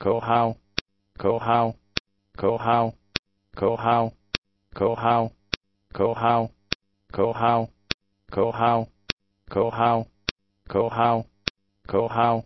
Kohau, Kohau, Kohau, Kohau, Kohau, Kohau, Kohau, Kohau, Kohau, Kohau, Kohau,